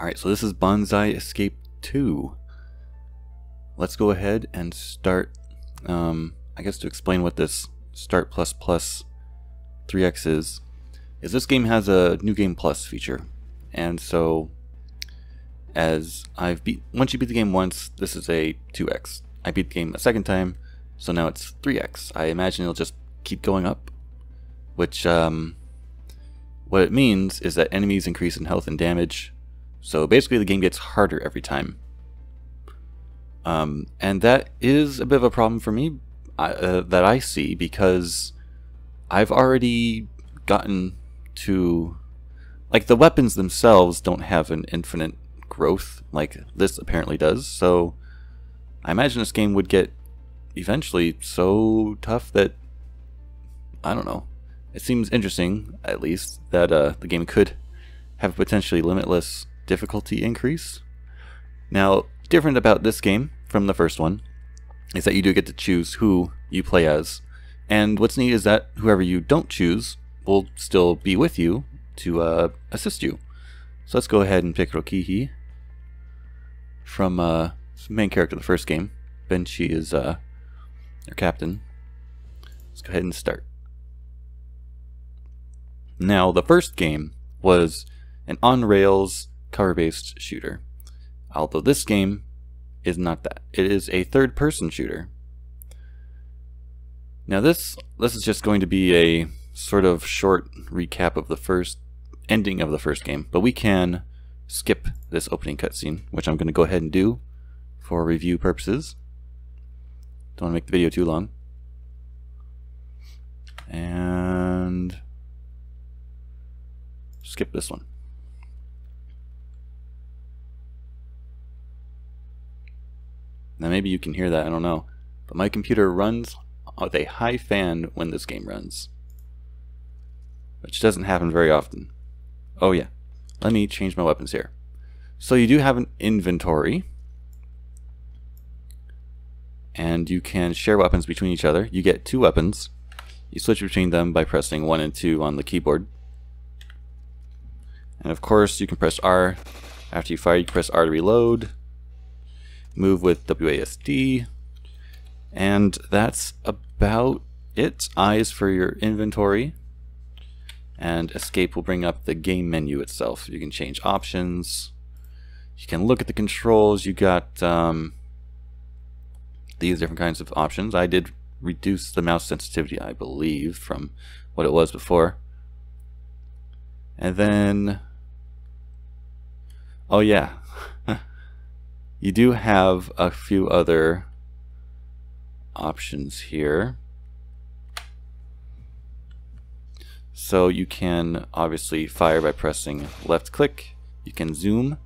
Alright, so this is Banzai Escape 2. Let's go ahead and start, um, I guess to explain what this Start Plus Plus 3x is, is this game has a New Game Plus feature. And so, as I've beat, once you beat the game once, this is a 2x. I beat the game a second time, so now it's 3x. I imagine it'll just keep going up, which, um, what it means is that enemies increase in health and damage, so basically the game gets harder every time. Um, and that is a bit of a problem for me uh, that I see because I've already gotten to like the weapons themselves don't have an infinite growth like this apparently does. So I imagine this game would get eventually so tough that I don't know. It seems interesting, at least, that uh, the game could have potentially limitless difficulty increase. Now, different about this game from the first one is that you do get to choose who you play as. And what's neat is that whoever you don't choose will still be with you to uh, assist you. So let's go ahead and pick Rokihi from uh, main character of the first game. Benchi is uh, our captain. Let's go ahead and start. Now, the first game was an on-rails cover-based shooter. Although this game is not that. It is a third-person shooter. Now this this is just going to be a sort of short recap of the first ending of the first game, but we can skip this opening cutscene, which I'm going to go ahead and do for review purposes. Don't want to make the video too long. And skip this one. Now maybe you can hear that, I don't know. But my computer runs with a high fan when this game runs. Which doesn't happen very often. Oh yeah, let me change my weapons here. So you do have an inventory. And you can share weapons between each other. You get two weapons. You switch between them by pressing 1 and 2 on the keyboard. And of course, you can press R. After you fire, you press R to reload. Move with WASD. And that's about it. Eyes for your inventory. And escape will bring up the game menu itself. You can change options. You can look at the controls. You got um, these different kinds of options. I did reduce the mouse sensitivity, I believe, from what it was before. And then, oh yeah, you do have a few other options here. So you can obviously fire by pressing left click. You can zoom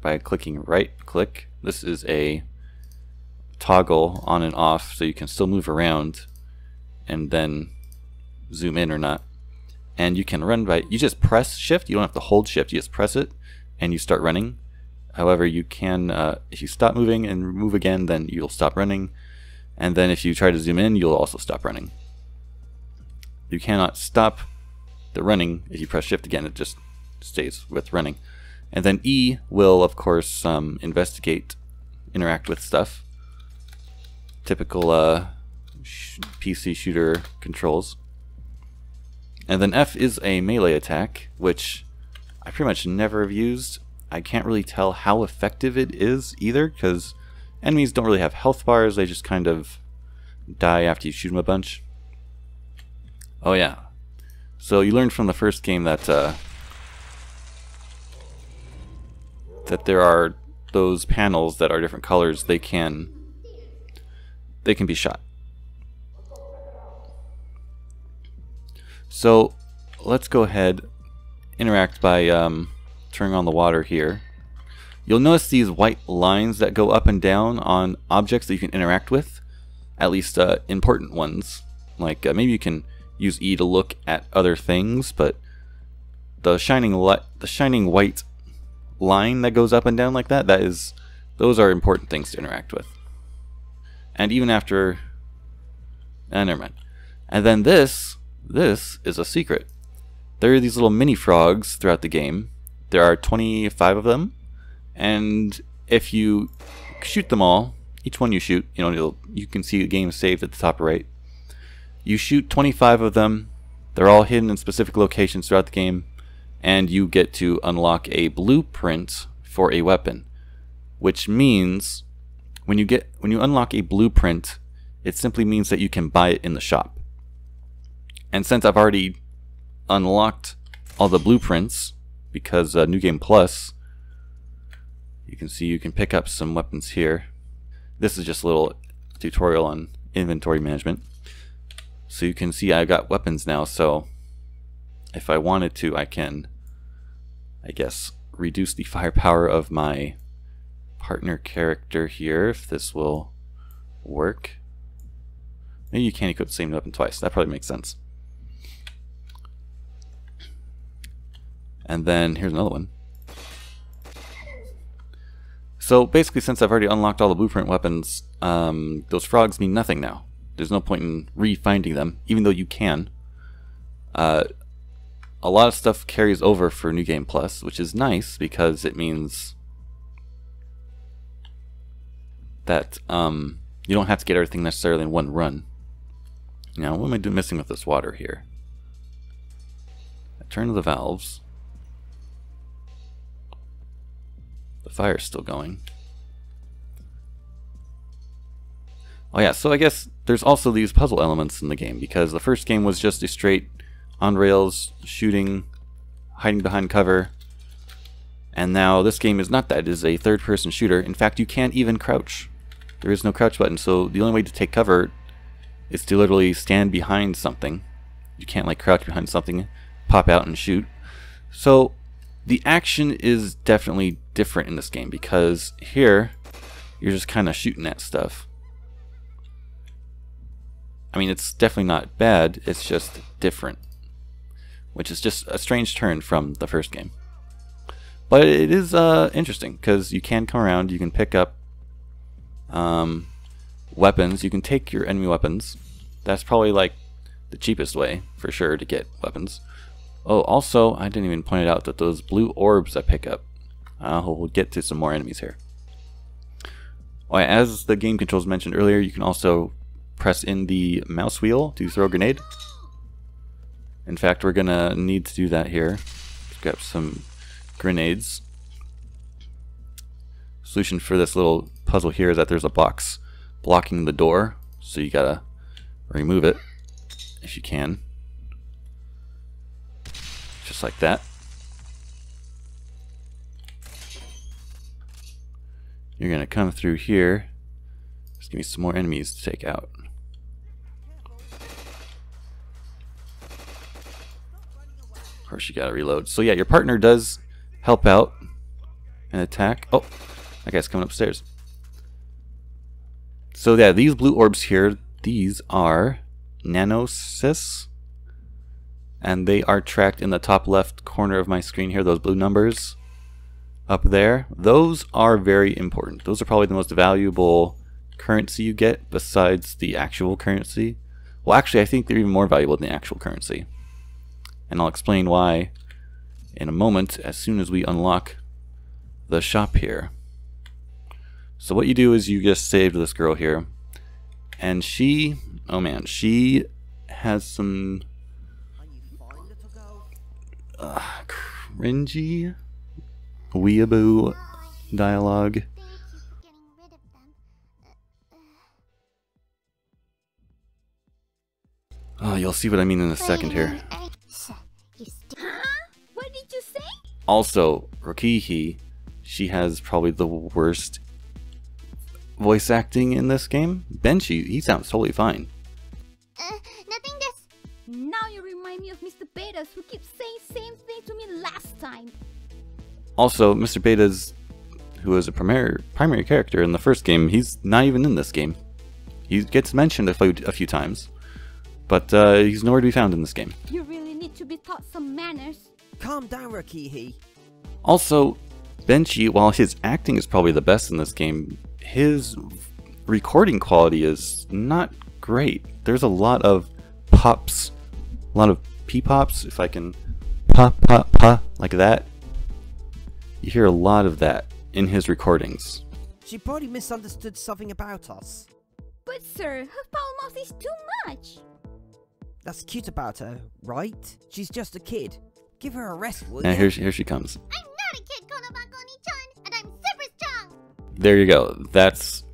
by clicking right click. This is a toggle on and off so you can still move around and then zoom in or not. And you can run by, you just press shift, you don't have to hold shift, you just press it and you start running. However, you can, uh, if you stop moving and move again, then you'll stop running. And then if you try to zoom in, you'll also stop running. You cannot stop the running if you press shift again, it just stays with running. And then E will, of course, um, investigate, interact with stuff. Typical uh, sh PC shooter controls. And then F is a melee attack, which I pretty much never have used. I can't really tell how effective it is either, because Enemies don't really have health bars, they just kind of die after you shoot them a bunch. Oh yeah. So you learned from the first game that uh, that there are those panels that are different colors, they can they can be shot. So let's go ahead interact by um, turning on the water here. You'll notice these white lines that go up and down on objects that you can interact with, at least uh, important ones. Like uh, maybe you can use E to look at other things, but the shining light, the shining white line that goes up and down like that, that is, those are important things to interact with. And even after... Eh, never mind. And then this, this is a secret. There are these little mini frogs throughout the game. There are 25 of them. And if you shoot them all, each one you shoot, you know, you can see the game saved at the top right. You shoot 25 of them. They're all hidden in specific locations throughout the game. And you get to unlock a blueprint for a weapon. Which means when you get when you unlock a blueprint, it simply means that you can buy it in the shop. And since I've already unlocked all the blueprints, because uh, New Game Plus, you can see you can pick up some weapons here. This is just a little tutorial on inventory management. So you can see I got weapons now, so if I wanted to, I can, I guess, reduce the firepower of my partner character here, if this will work. Maybe you can't equip the same weapon twice. That probably makes sense. And then here's another one. So basically, since I've already unlocked all the blueprint weapons, um, those frogs mean nothing now. There's no point in re-finding them, even though you can. Uh, a lot of stuff carries over for New Game Plus, which is nice because it means that um, you don't have to get everything necessarily in one run. Now, what am I doing missing with this water here? I turn the valves. The fire's still going. Oh yeah, so I guess there's also these puzzle elements in the game, because the first game was just a straight on rails shooting, hiding behind cover, and now this game is not that, it is a third person shooter. In fact, you can't even crouch. There is no crouch button, so the only way to take cover is to literally stand behind something. You can't like crouch behind something, pop out and shoot. So the action is definitely different in this game because here you're just kind of shooting at stuff. I mean, it's definitely not bad, it's just different. Which is just a strange turn from the first game. But it is uh, interesting because you can come around, you can pick up um, weapons, you can take your enemy weapons. That's probably like the cheapest way for sure to get weapons. Oh, also, I didn't even point it out that those blue orbs I pick up. Uh, we'll get to some more enemies here. Oh, as the game controls mentioned earlier, you can also press in the mouse wheel to throw a grenade. In fact, we're gonna need to do that here. Let's grab some grenades. Solution for this little puzzle here is that there's a box blocking the door, so you gotta remove it if you can just like that. You're to come through here. Just give me some more enemies to take out. Of course, you got to reload. So yeah, your partner does help out and attack. Oh, that guy's coming upstairs. So yeah, these blue orbs here, these are Nanosys and they are tracked in the top left corner of my screen here, those blue numbers up there. Those are very important. Those are probably the most valuable currency you get besides the actual currency. Well, actually, I think they're even more valuable than the actual currency. And I'll explain why in a moment as soon as we unlock the shop here. So what you do is you just saved this girl here. And she, oh man, she has some uh, cringy weeaboo dialogue. Oh, you'll see what I mean in a second here. What did you say? Also, Rokihi, she has probably the worst voice acting in this game. Benchy, he sounds totally fine. Uh, nothing now you remind me of Mr. Betas who keeps saying same thing to me last time. Also, Mr. Betas, who was a primary primary character in the first game, he's not even in this game. He gets mentioned a few, a few times, but uh, he's nowhere to be found in this game. You really need to be taught some manners. Calm down, Rakihi. Also, Benji, while his acting is probably the best in this game, his recording quality is not great. There's a lot of pops, a lot of p-pops, if I can pop, pop, pop, like that. You hear a lot of that in his recordings. She probably misunderstood something about us. But sir, her foul mouth is too much. That's cute about her, right? She's just a kid. Give her a rest, will Now you? here, she- here she comes. I'm not a kid, Konobako-ni-chan, There you go. That's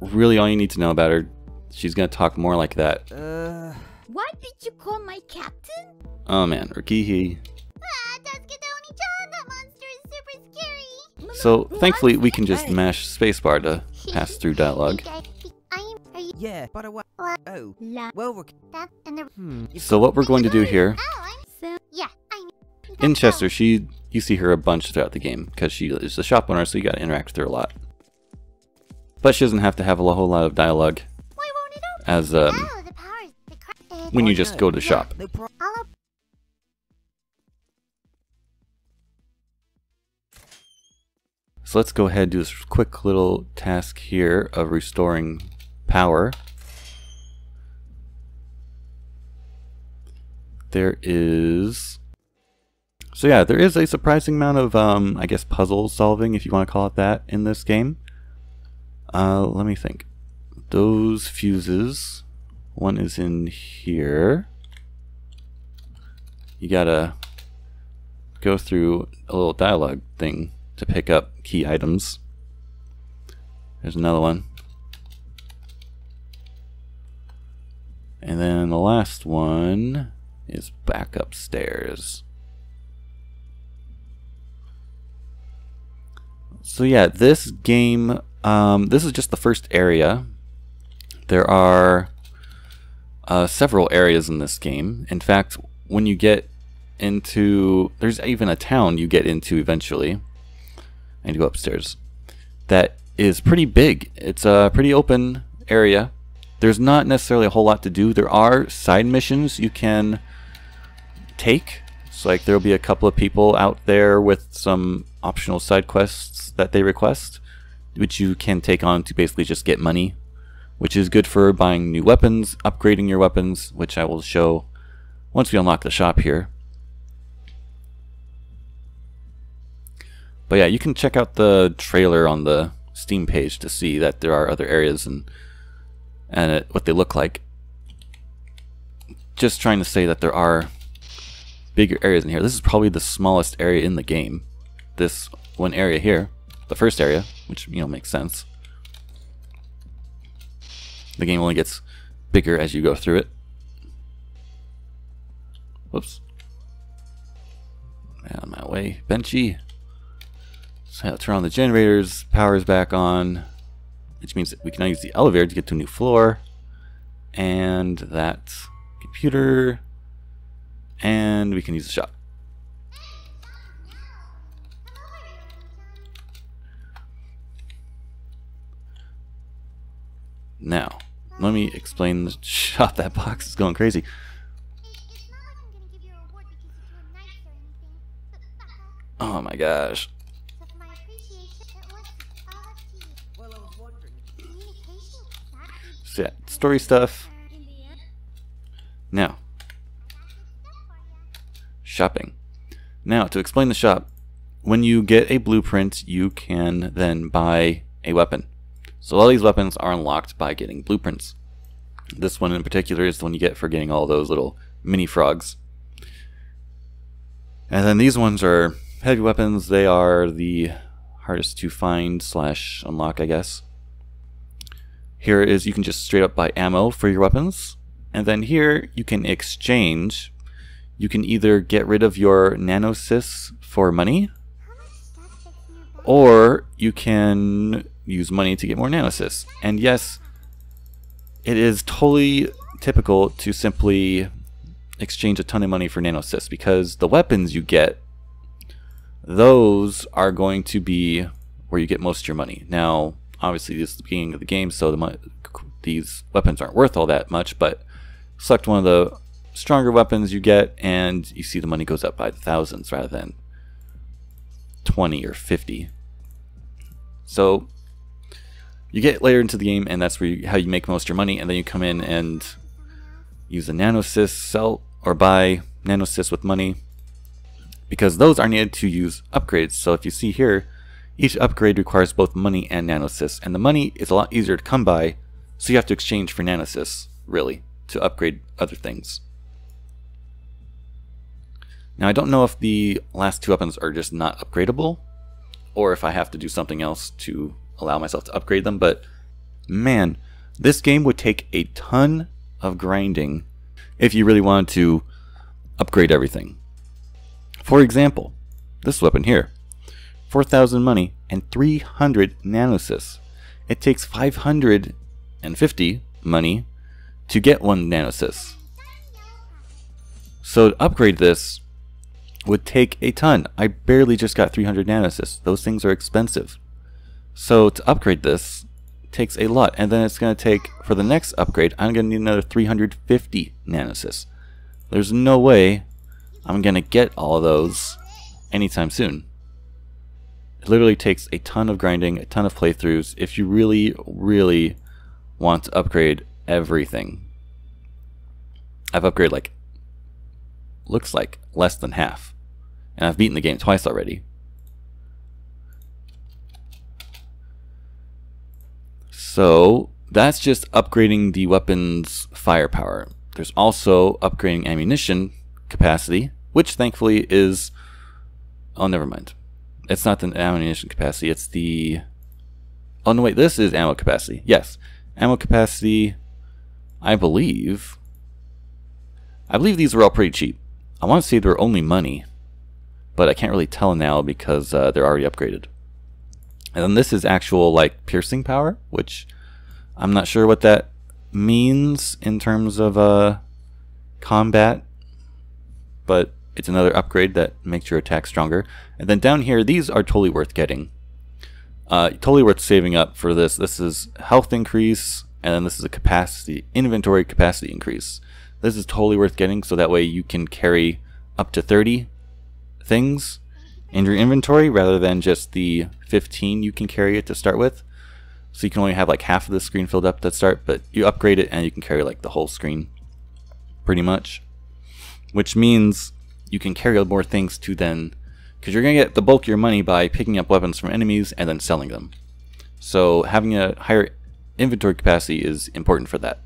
really all you need to know about her. She's gonna talk more like that. Uh, What did you call my captain? Oh man, Rikihi. Ah, Tasuke-oni-chan, that monster is super scary. So thankfully we can just mash spacebar to pass through dialogue. I'm. Are you? yeah, by the Oh, well, Rick- That and the. hmm. So what we're going to do here Oh, I'm. So. Yeah, I'm. in Chester, she you see her a bunch throughout the game because she is the shop owner, so you got to interact with her a lot. But she doesn't have to have a whole lot of dialogue Why won't it open? as um, oh, the powers. The cra- when you just go to Yeah, shop. No op- So let's go ahead and do this quick little task here of restoring power. There is... So yeah, there is a surprising amount of, um, I guess, puzzle solving, if you want to call it that, in this game. Uh, let me think. Those fuses, one is in here. You gotta go through a little dialogue thing to pick up key items. There's another one. And then the last one is back upstairs. So yeah, this game, um, this is just the first area. There are uh, several areas in this game. In fact, when you get into, there's even a town you get into eventually and you go upstairs. That is pretty big. It's a pretty open area. There's not necessarily a whole lot to do. There are side missions you can take. It's like there'll be a couple of people out there with some optional side quests that they request, which you can take on to basically just get money, which is good for buying new weapons, upgrading your weapons, which I will show once we unlock the shop here. But yeah, you can check out the trailer on the Steam page to see that there are other areas and and it, what they look like. Just trying to say that there are bigger areas in here. This is probably the smallest area in the game. This one area here, the first area, which you know makes sense. The game only gets bigger as you go through it. Whoops. Out of my way, Benchy. So turn on the generators, power's back on, which means we can now use the elevator to get to a new floor. And that computer. And we can use the shop. Now, let me explain the shop. That box is going crazy. Oh my gosh. So yeah, story stuff. Now, shopping. Now, to explain the shop, when you get a blueprint, you can then buy a weapon. So all these weapons are unlocked by getting blueprints. This one in particular is the one you get for getting all those little mini frogs. And then these ones are heavy weapons. They are the hardest to find slash unlock, I guess. Here is you can just straight up buy ammo for your weapons. And then here you can exchange you can either get rid of your nanosys for money, or you can use money to get more nanosys. And yes, it is totally typical to simply exchange a ton of money for nanosys because the weapons you get, those are going to be where you get most of your money. Now, obviously, this is the beginning of the game, so the, these weapons aren't worth all that much, but select one of the stronger weapons you get, and you see the money goes up by thousands rather than 20 or 50. So you get later into the game, and that's where you, how you make most of your money, and then you come in and use a nanosys, sell or buy nanosys with money, because those are needed to use upgrades. So if you see here, each upgrade requires both money and nanosys, and the money is a lot easier to come by, so you have to exchange for nanosys, really, to upgrade other things. Now I don't know if the last two weapons are just not upgradable, or if I have to do something else to allow myself to upgrade them, but man, this game would take a ton of grinding if you really wanted to upgrade everything. For example, this weapon here, 4,000 money and 300 nanosys. It takes 550 money to get one nanosys. So to upgrade this would take a ton. I barely just got 300 nanosys. Those things are expensive. So to upgrade this takes a lot. And then it's going to take, for the next upgrade, I'm going to need another 350 nanosys. There's no way I'm going to get all those anytime soon. It literally takes a ton of grinding, a ton of playthroughs, if you really, really want to upgrade everything. I've upgraded like, looks like less than half. And I've beaten the game twice already. So that's just upgrading the weapon's firepower. There's also upgrading ammunition capacity, which thankfully is... Oh, never mind. It's not the ammunition capacity, it's the... Oh, no, wait, this is ammo capacity. Yes. Ammo capacity, I believe... I believe these were all pretty cheap. I want to say they're only money, but I can't really tell now because uh, they're already upgraded. And then this is actual like piercing power, which I'm not sure what that means in terms of uh, combat, but it's another upgrade that makes your attack stronger. And then down here, these are totally worth getting. Uh, totally worth saving up for this. This is health increase, and then this is a capacity inventory capacity increase. This is totally worth getting, so that way you can carry up to 30 things in your inventory rather than just the 15 you can carry it to start with. So you can only have like half of the screen filled up to start, but you upgrade it and you can carry like the whole screen pretty much. Which means you can carry more things to then, because you're going to get the bulk of your money by picking up weapons from enemies and then selling them. So having a higher inventory capacity is important for that.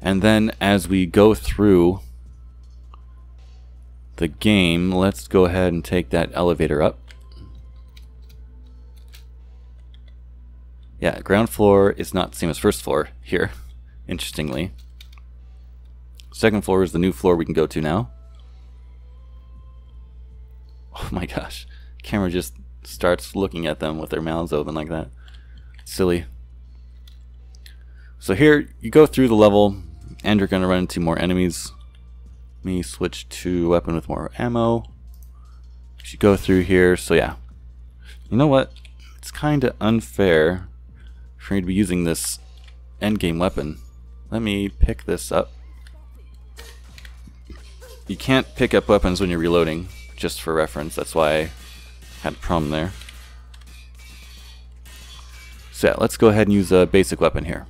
And then as we go through the game, let's go ahead and take that elevator up. Yeah, ground floor is not the same as first floor here, interestingly. Second floor is the new floor we can go to now. Oh my gosh, camera just starts looking at them with their mouths open like that. Silly. So here, you go through the level, and you're going to run into more enemies me switch to weapon with more ammo. Should go through here. So yeah, you know what? It's kind of unfair for me to be using this endgame weapon. Let me pick this up. You can't pick up weapons when you're reloading, just for reference. That's why I had a problem there. So yeah, let's go ahead and use a basic weapon here.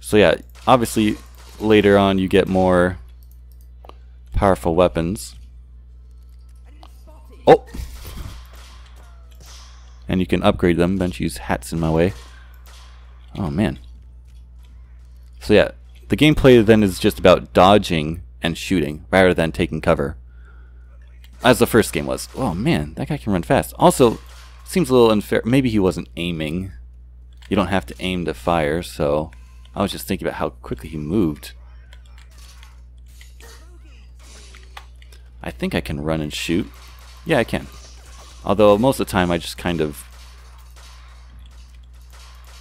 So yeah, obviously later on you get more powerful weapons. Oh! And you can upgrade them. Use hats in my way. Oh man. So yeah, the gameplay then is just about dodging and shooting rather than taking cover. As the first game was. Oh man, that guy can run fast. Also, seems a little unfair. Maybe he wasn't aiming. You don't have to aim to fire, so I was just thinking about how quickly he moved. I think I can run and shoot. Yeah, I can. Although most of the time I just kind of...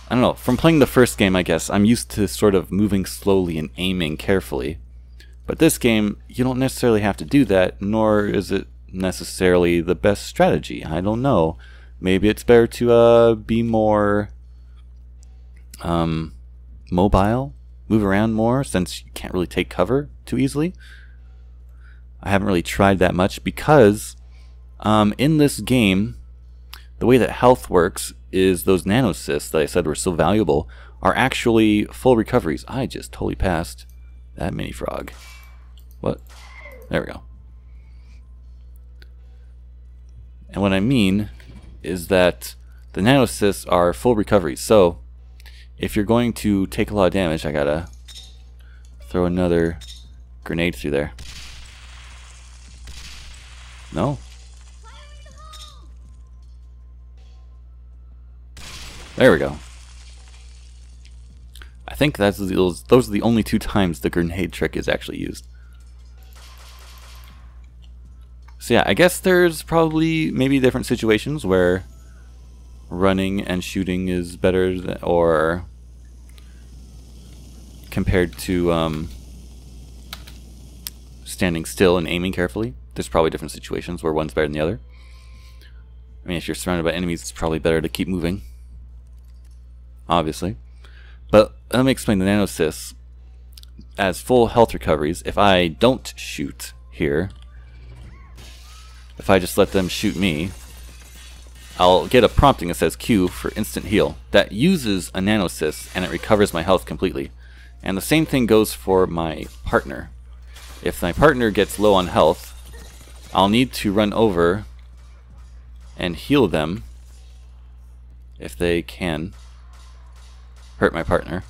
I don't know, from playing the first game I guess, I'm used to sort of moving slowly and aiming carefully. But this game, you don't necessarily have to do that, nor is it necessarily the best strategy. I don't know. Maybe it's better to uh, be more um, mobile, move around more, since you can't really take cover too easily. I haven't really tried that much because um, in this game, the way that health works is those nanocysts that I said were so valuable are actually full recoveries. I just totally passed that mini frog. What? There we go. And what I mean is that the nanocysts are full recoveries. So if you're going to take a lot of damage, I gotta throw another grenade through there. No? There we go. I think that's those, those are the only two times the grenade trick is actually used. So yeah, I guess there's probably maybe different situations where running and shooting is better than, or compared to um, standing still and aiming carefully. There's probably different situations where one's better than the other. I mean, if you're surrounded by enemies, it's probably better to keep moving. Obviously. But let me explain the nanocysts. As full health recoveries, if I don't shoot here, if I just let them shoot me, I'll get a prompting that says Q for instant heal. That uses a nanocyst and it recovers my health completely. And the same thing goes for my partner. If my partner gets low on health, I'll need to run over and heal them if they can hurt my partner.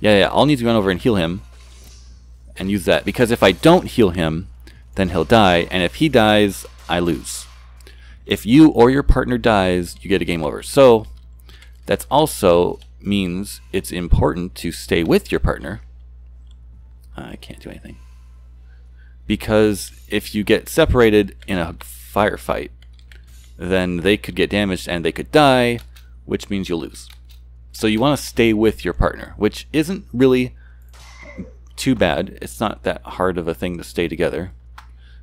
Yeah, yeah, I'll need to run over and heal him and use that because if I don't heal him, then he'll die, and if he dies, I lose. If you or your partner dies, you get a game over. So, that's also means it's important to stay with your partner. I can't do anything. Because if you get separated in a firefight, then they could get damaged and they could die, which means you'll lose. So you want to stay with your partner, which isn't really too bad. It's not that hard of a thing to stay together.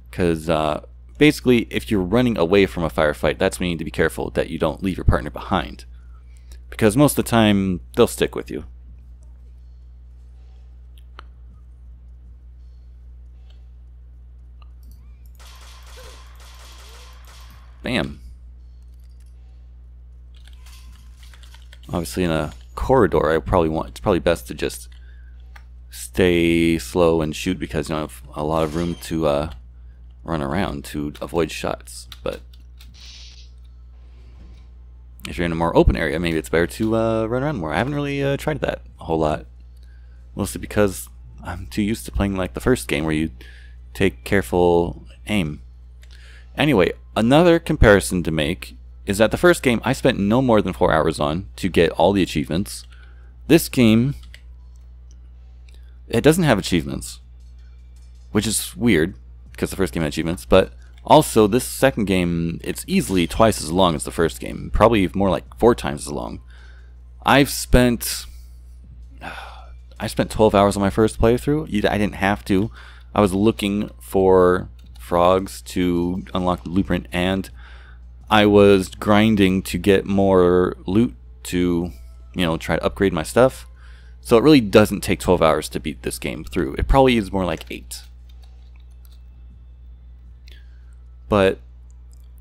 Because uh, basically, if you're running away from a firefight, that's when you need to be careful that you don't leave your partner behind because most of the time they'll stick with you. Bam. Obviously in a corridor I probably want it's probably best to just stay slow and shoot because you don't have a lot of room to uh, run around to avoid shots. But if you're in a more open area, maybe it's better to uh, run around more. I haven't really uh, tried that a whole lot. Mostly because I'm too used to playing like the first game where you take careful aim. Anyway, another comparison to make is that the first game I spent no more than 4 hours on to get all the achievements. This game, it doesn't have achievements, which is weird because the first game had achievements, but also, this second game, it's easily twice as long as the first game, probably more like four times as long. I've spent I spent 12 hours on my first playthrough. I didn't have to. I was looking for frogs to unlock the blueprint and I was grinding to get more loot to, you know, try to upgrade my stuff. So it really doesn't take 12 hours to beat this game through. It probably is more like 8. But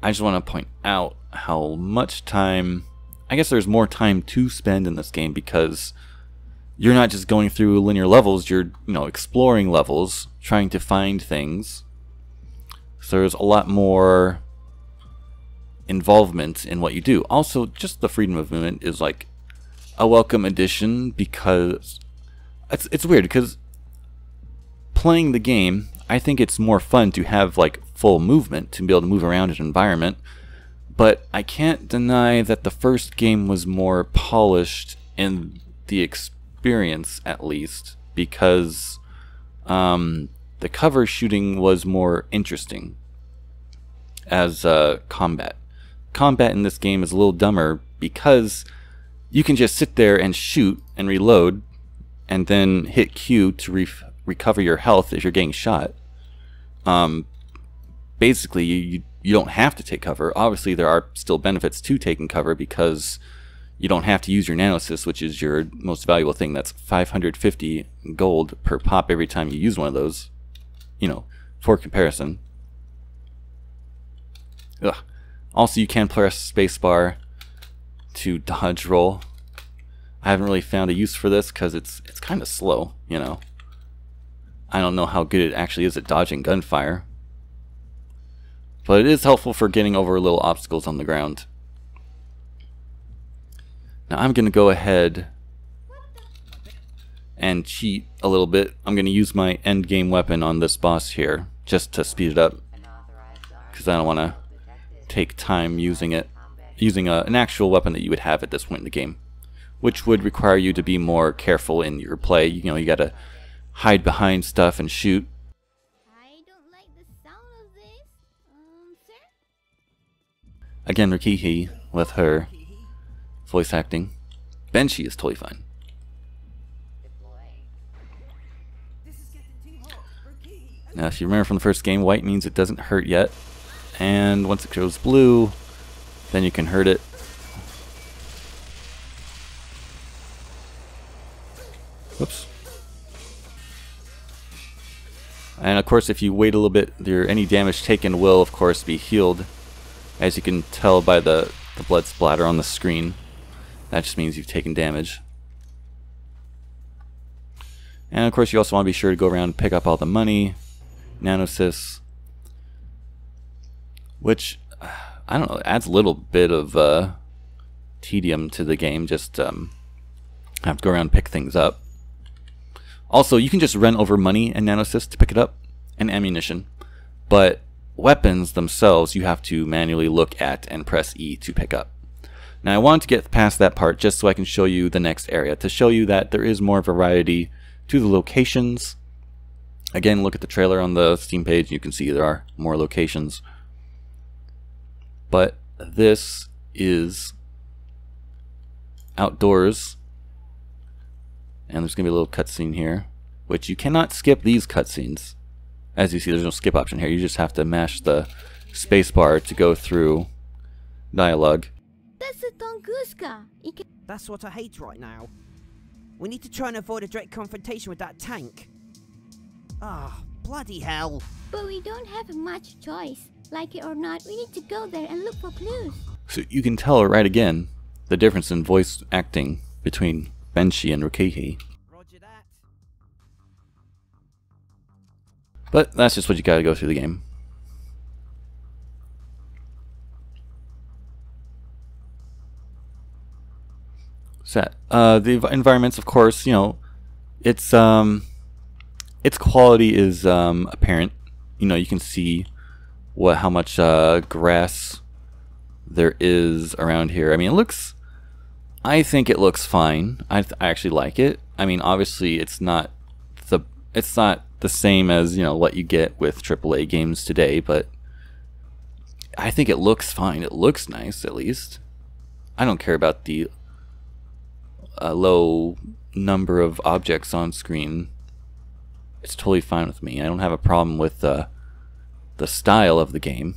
I just want to point out how much time, I guess there's more time to spend in this game because you're not just going through linear levels, you're, you know, exploring levels, trying to find things. So there's a lot more involvement in what you do. Also, just the freedom of movement is like a welcome addition because it's it's weird because playing the game, I think it's more fun to have like full movement to be able to move around an environment. But I can't deny that the first game was more polished in the experience, at least, because um, the cover shooting was more interesting as uh, combat. Combat in this game is a little dumber because you can just sit there and shoot and reload and then hit Q to re recover your health if you're getting shot. Um, basically you, you, don't have to take cover. Obviously, there are still benefits to taking cover because you don't have to use your nanocyst, which is your most valuable thing. That's 550 gold per pop every time you use one of those. You know, for comparison. Ugh. Also, you can press spacebar to dodge roll. I haven't really found a use for this because it's it's kind of slow, you know. I don't know how good it actually is at dodging gunfire. But it is helpful for getting over little obstacles on the ground. Now I'm going to go ahead and cheat a little bit. I'm going to use my end game weapon on this boss here just to speed it up because I don't want to take time using it using a, an actual weapon that you would have at this point in the game which would require you to be more careful in your play. You know, you got to hide behind stuff and shoot. Again, Rikihi with her voice acting. Benshi is totally fine. Now, if you remember from the first game, white means it doesn't hurt yet. And once it goes blue, then you can hurt it. Whoops. And of course, if you wait a little bit, there any damage taken will, of course, be healed. As you can tell by the, the blood splatter on the screen. That just means you've taken damage. And of course, you also want to be sure to go around and pick up all the money, nanosys, which I don't know adds a little bit of uh, tedium to the game. Just um, have to go around and pick things up. Also, you can just run over money and nanosys to pick it up, and ammunition, but weapons themselves you have to manually look at and press E to pick up. Now I wanted to get past that part just so I can show you the next area to show you that there is more variety to the locations. Again, look at the trailer on the Steam page. You can see there are more locations. But this is outdoors. And there's going to be a little cutscene here, which you cannot skip these cutscenes. As you see, there's no skip option here. You just have to mash the spacebar to go through dialogue. That's a Tunguska. It That's what I hate right now. We need to try and avoid a direct confrontation with that tank. Ah, bloody hell. But we don't have much choice. Like it or not, we need to go there and look for clues. So you can tell right again the difference in voice acting between Benshi and Rikihi. But that's just what you gotta go through the game. Set. Uh, the environments, of course, you know, it's um, its quality is um, apparent. You know, you can see what how much uh, grass there is around here. I mean, it looks. I think it looks fine. I, I actually like it. I mean, obviously, it's not the it's not the same as you know what you get with AAA games today, but I think it looks fine. It looks nice, at least. I don't care about the uh, low number of objects on screen. It's totally fine with me. I don't have a problem with uh, the style of the game.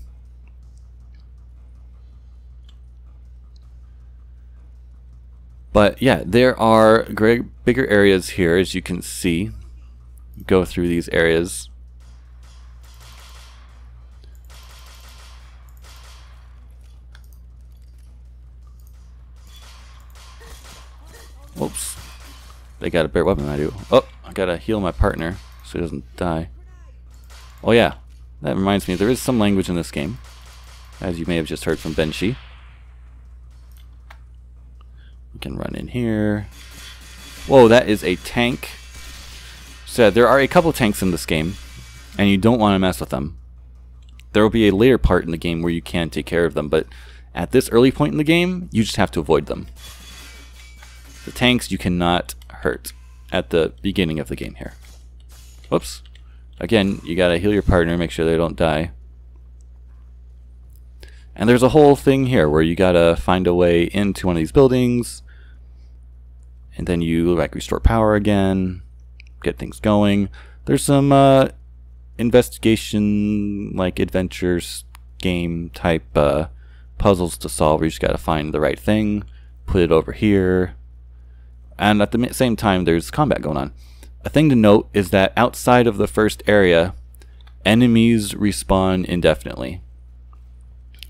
But yeah, there are great bigger areas here, as you can see. Go through these areas. Whoops. They got a better weapon than I do. Oh, I gotta heal my partner so he doesn't die. Oh yeah, that reminds me, there is some language in this game, as you may have just heard from Benshi. We can run in here. Whoa, that is a tank. So there are a couple tanks in this game, and you don't want to mess with them. There will be a later part in the game where you can take care of them, but at this early point in the game, you just have to avoid them. The tanks you cannot hurt at the beginning of the game here. Whoops. Again, you gotta heal your partner, make sure they don't die. And there's a whole thing here where you gotta find a way into one of these buildings, and then you like restore power again, get things going. There's some uh, investigation, like adventures game type uh, puzzles to solve. You just gotta find the right thing, put it over here, and at the same time, there's combat going on. A thing to note is that outside of the first area, enemies respawn indefinitely.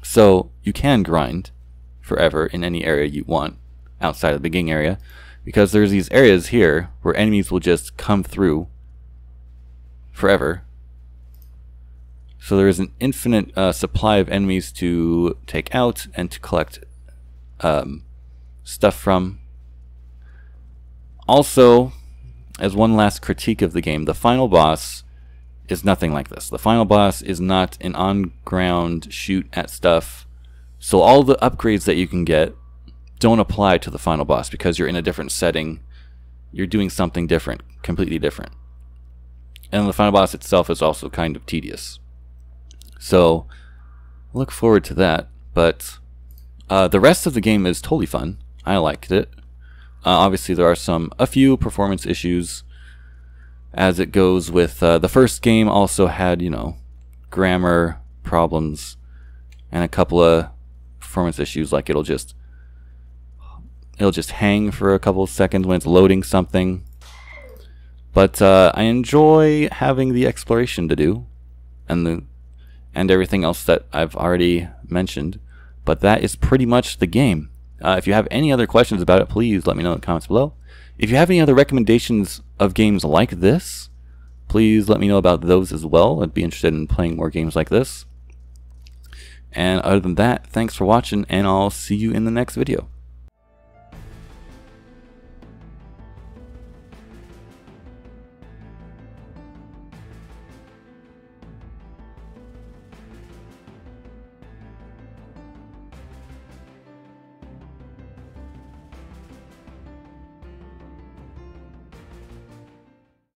So you can grind forever in any area you want outside of the beginning area because there's these areas here where enemies will just come through forever. So there is an infinite uh, supply of enemies to take out and to collect um, stuff from. Also, as one last critique of the game, the final boss is nothing like this. The final boss is not an on-ground shoot at stuff. So all the upgrades that you can get don't apply to the final boss because you're in a different setting. You're doing something different, completely different. And the final boss itself is also kind of tedious. So look forward to that. But uh, the rest of the game is totally fun. I liked it. Uh, obviously, there are some a few performance issues as it goes with uh, the first game. Also had you know grammar problems and a couple of performance issues, like it'll just it'll just hang for a couple seconds when it's loading something. But uh, I enjoy having the exploration to do, and the and everything else that I've already mentioned. But that is pretty much the game. Uh, if you have any other questions about it, please let me know in the comments below. If you have any other recommendations of games like this, please let me know about those as well. I'd be interested in playing more games like this. And other than that, thanks for watching, and I'll see you in the next video.